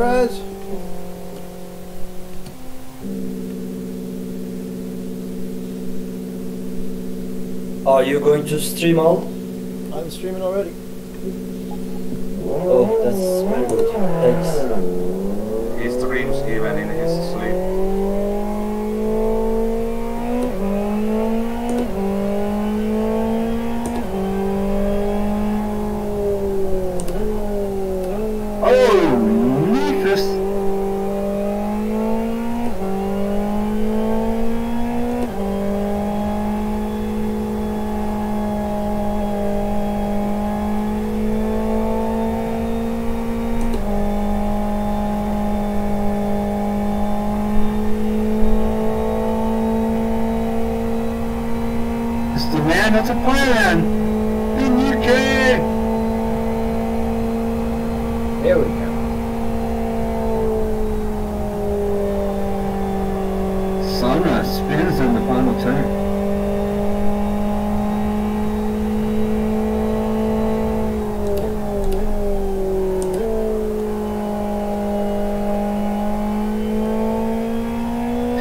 Fraz? Are you going to stream all? I'm streaming already. Oh, that's very good. Thanks. He streams even in his sleep. Oh, Nephis! It's the man that's a plan in UK. There we go. Sunrise spins in the final turn.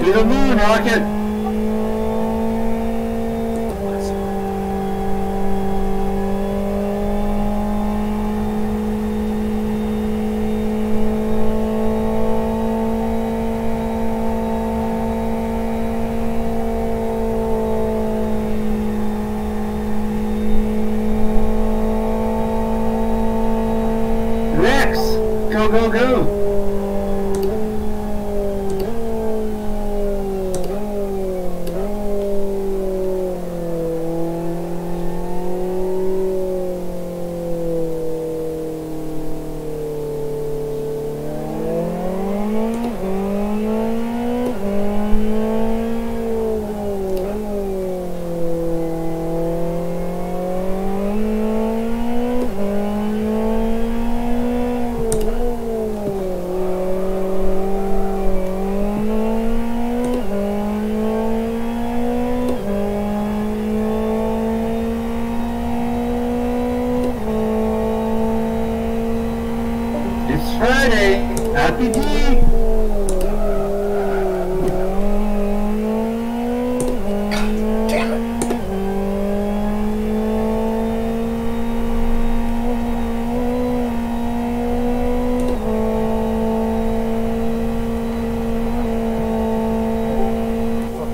To the moon, Rocket! Go, Friday! Happy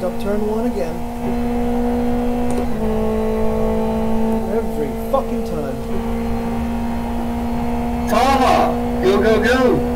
up turn one again. Every fucking time. Go, go, go!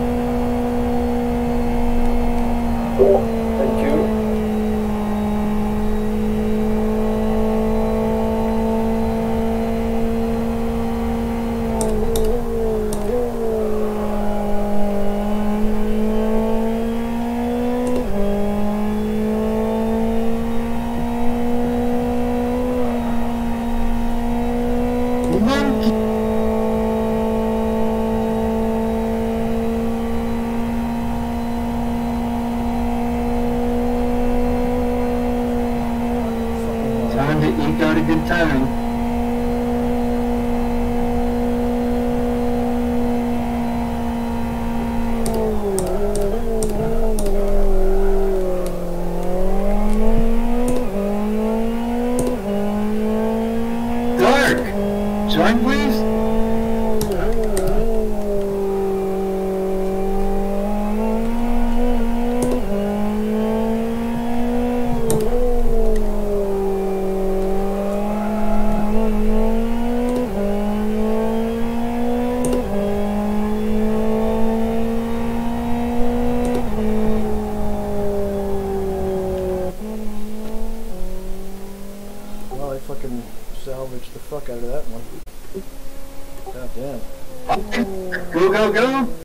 Time to eke out a good time. Dark! Join please? Fucking salvage the fuck out of that one. God damn. Go, go, go!